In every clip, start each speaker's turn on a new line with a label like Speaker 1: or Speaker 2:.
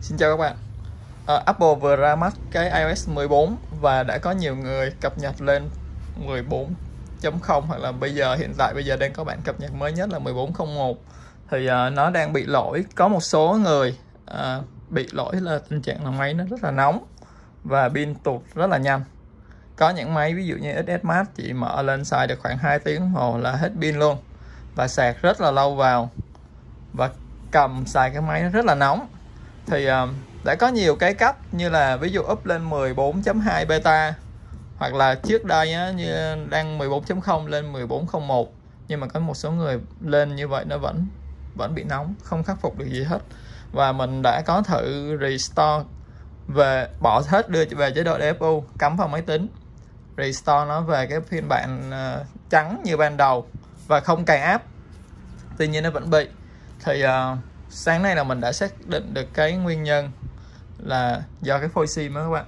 Speaker 1: Xin chào các bạn. À, Apple vừa ra mắt cái iOS 14 và đã có nhiều người cập nhật lên 14.0 hoặc là bây giờ hiện tại bây giờ đang có bản cập nhật mới nhất là 14.01 thì uh, nó đang bị lỗi. Có một số người uh, bị lỗi là tình trạng là máy nó rất là nóng và pin tụt rất là nhanh. Có những máy ví dụ như XS Max chỉ mở lên xài được khoảng 2 tiếng hồ là hết pin luôn và sạc rất là lâu vào và cầm xài cái máy nó rất là nóng thì um, đã có nhiều cái cách như là ví dụ up lên 14.2 beta hoặc là trước đây á, như đang 14.0 lên 14.01 nhưng mà có một số người lên như vậy nó vẫn vẫn bị nóng không khắc phục được gì hết. Và mình đã có thử restore về bỏ hết đưa về chế độ DFU cắm vào máy tính restore nó về cái phiên bản uh, trắng như ban đầu và không cài app. Tuy nhiên nó vẫn bị. Thì uh, sáng nay là mình đã xác định được cái nguyên nhân là do cái phôi sim đó các bạn.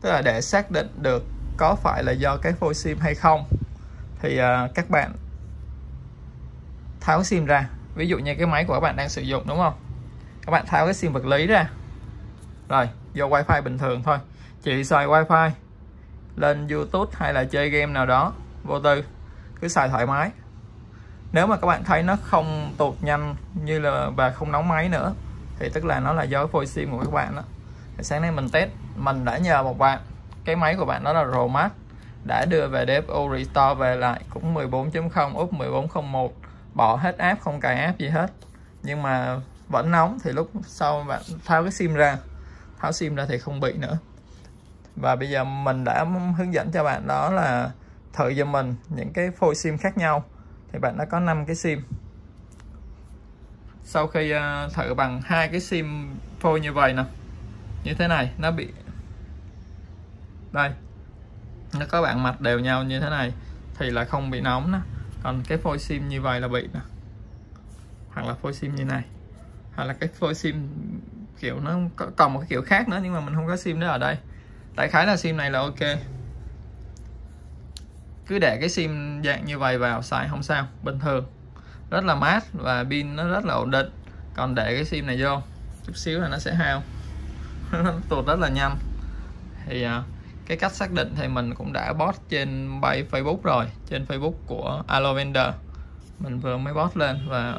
Speaker 1: Tức là để xác định được có phải là do cái phôi sim hay không thì uh, các bạn tháo sim ra. Ví dụ như cái máy của các bạn đang sử dụng đúng không? Các bạn tháo cái sim vật lý ra. Rồi vô wifi bình thường thôi. Chỉ xài wifi lên youtube hay là chơi game nào đó vô tư. Cứ xài thoải mái nếu mà các bạn thấy nó không tột nhanh như là và không nóng máy nữa, thì tức là nó là do phôi sim của các bạn đó thì sáng nay mình test, mình đã nhờ một bạn, cái máy của bạn đó là romax đã đưa về DFO restore về lại, cũng 14.0 úp 14.01 bỏ hết app, không cài app gì hết. Nhưng mà vẫn nóng, thì lúc sau bạn tháo cái sim ra, tháo sim ra thì không bị nữa. Và bây giờ mình đã hướng dẫn cho bạn đó là thử cho mình những cái phôi sim khác nhau thì bạn đã có 5 cái sim. Sau khi ờ, thử bằng hai cái sim phôi như vậy nè. Như thế này, nó bị đây. Nó có bạn mặt đều nhau như thế này, thì là không bị nóng nè. Còn cái phôi sim như vậy là bị nè. Hoặc là phôi sim như này. Hoặc là cái phôi sim kiểu nó còn một cái kiểu khác nữa, nhưng mà mình không có sim đó ở đây. Đại khái là sim này là ok cứ để cái sim dạng như vậy vào xài không sao, bình thường. Rất là mát và pin nó rất là ổn định. Còn để cái sim này vô, chút xíu là nó sẽ hao. Nó tụt rất là nhanh. Thì à, cái cách xác định thì mình cũng đã post trên bay Facebook rồi, trên Facebook của Alovender mình vừa mới post lên và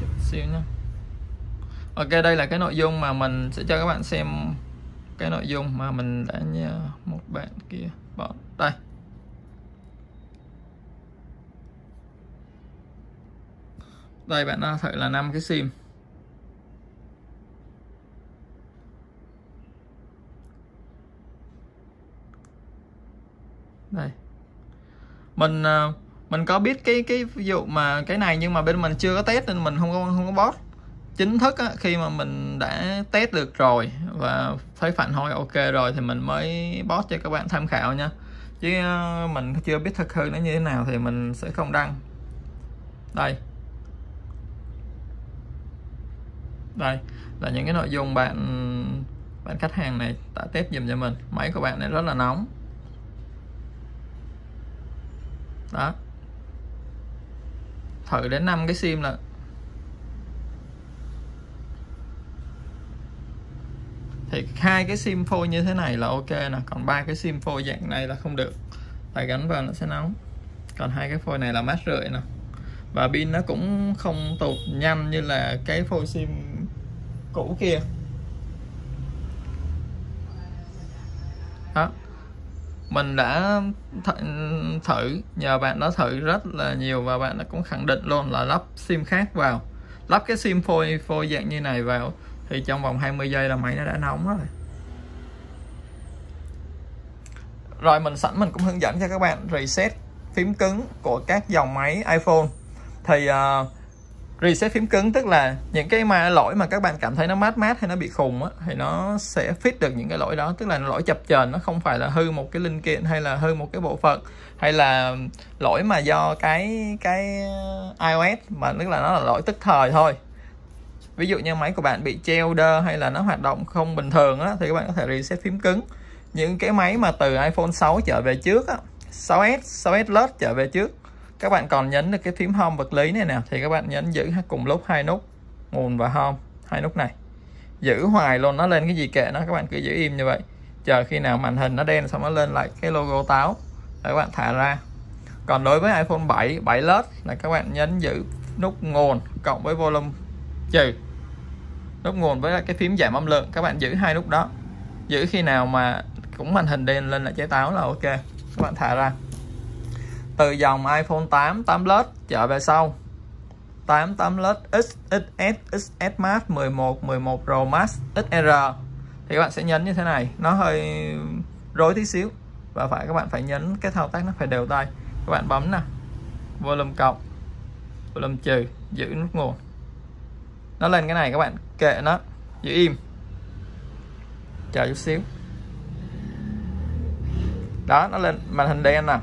Speaker 1: chút xíu nhé Ok, đây là cái nội dung mà mình sẽ cho các bạn xem cái nội dung mà mình đã nhờ một bạn kia bỏ đây. Đây, bạn đã thử là năm cái sim. Đây. Mình à, mình có biết cái cái ví dụ mà cái này nhưng mà bên mình chưa có test nên mình không có không có bot chính thức á, khi mà mình đã test được rồi và thấy phản hồi ok rồi thì mình mới post cho các bạn tham khảo nha. Chứ ờ, mình chưa biết thực hư nó như thế nào thì mình sẽ không đăng. Đây. Đây là những cái nội dung bạn bạn khách hàng này đã test dùm cho mình. Máy của bạn này rất là nóng. Đó. Thử đến 5 cái sim là thì hai cái sim phôi như thế này là ok nè. Còn ba cái sim phôi dạng này là không được. Phải gắn vào nó sẽ nóng. Còn hai cái phôi này là mát rượi nè. Và pin nó cũng không tụt nhanh như là cái phôi sim cũ kia. Đó. Mình đã th, thử. Nhờ bạn đó thử rất là nhiều và bạn đã cũng khẳng định luôn là lắp sim khác vào. Lắp cái sim phôi phôi dạng như này vào thì trong vòng 20 giây là máy nó đã nóng rồi. Rồi mình sẵn mình cũng hướng dẫn cho các bạn reset phím cứng của các dòng máy iPhone. Thì uh, reset phím cứng tức là những cái mà lỗi mà các bạn cảm thấy nó mát mát hay nó bị khùng á thì nó sẽ fix được những cái lỗi đó. Tức là lỗi chập chờn nó không phải là hư một cái linh kiện hay là hư một cái bộ phận hay là lỗi mà do cái cái iOS mà tức là nó là lỗi tức thời thôi ví dụ như máy của bạn bị treo đơ hay là nó hoạt động không bình thường á, thì các bạn có thể reset phím cứng. Những cái máy mà từ iPhone 6 trở về trước á 6s 6s Plus trở về trước, các bạn còn nhấn được cái phím home vật lý này nè, thì các bạn nhấn giữ cùng lúc hai nút, nguồn và home, hai nút này. Giữ hoài luôn, nó lên cái gì kệ nó, các bạn cứ giữ im như vậy. Chờ khi nào màn hình nó đen xong nó lên lại cái logo táo để các bạn thả ra. Còn đối với iPhone 7 7 Plus là các bạn nhấn giữ nút nguồn cộng với volume trừ. Nút nguồn với cái phím giảm âm lượng, các bạn giữ hai nút đó. Giữ khi nào mà cũng màn hình đen lên là chế táo là ok. Các bạn thả ra. Từ dòng iPhone 8 8 Plus trở về sau. 8 8 Plus X XS XS Max 11 11 Pro Max XR thì các bạn sẽ nhấn như thế này. Nó hơi rối tí xíu. Và phải, các bạn phải nhấn cái thao tác nó phải đều tay. Các bạn bấm nè. Volume cộng. Volume trừ. Giữ nút nguồn nó lên cái này các bạn, kệ nó, giữ im. Chờ chút xíu. Đó, nó lên màn hình đen nè.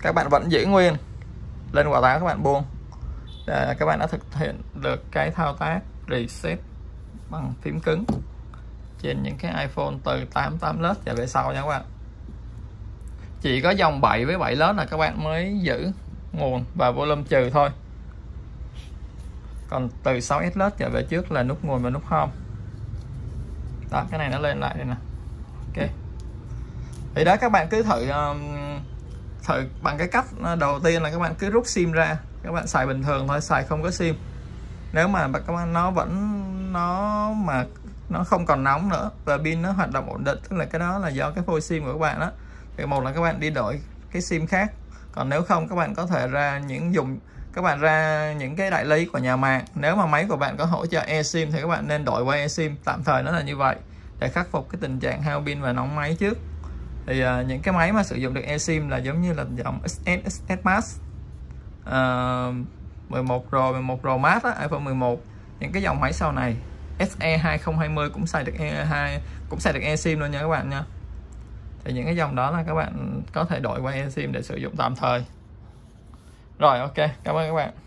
Speaker 1: Các bạn vẫn giữ nguyên. Lên quả táo các bạn buông. Để các bạn đã thực hiện được cái thao tác reset bằng phím cứng trên những cái iPhone từ 88 Plus trở về sau nha các bạn. Chỉ có dòng 7 với 7 Plus là các bạn mới giữ nguồn và volume trừ thôi còn từ 6S Plus trở về trước là nút nguồn và nút home. Đó cái này nó lên lại đây nè. Ok. Thì đó các bạn cứ thử um, thử bằng cái cách uh, đầu tiên là các bạn cứ rút sim ra. Các bạn xài bình thường thôi xài không có sim. Nếu mà các bạn nó vẫn nó mà nó không còn nóng nữa và pin nó hoạt động ổn định tức là cái đó là do cái phôi sim của các bạn đó thì một là các bạn đi đổi cái sim khác. Còn nếu không các bạn có thể ra những dùng các bạn ra những cái đại lý của nhà mạng. Nếu mà máy của bạn có hỗ trợ eSIM thì các bạn nên đổi qua eSIM. Tạm thời nó là như vậy để khắc phục cái tình trạng hao pin và nóng máy trước. Thì uh, những cái máy mà sử dụng được eSIM là giống như là dòng XS, XS Max à, uh, 11 Pro 11 Pro Max á, iPhone 11 những cái dòng máy sau này SE 2020 cũng xài được E2 cũng xài được eSIM luôn nha các bạn nha. Thì những cái dòng đó là các bạn có thể đổi qua eSIM để sử dụng tạm thời rồi ok cảm ơn các bạn.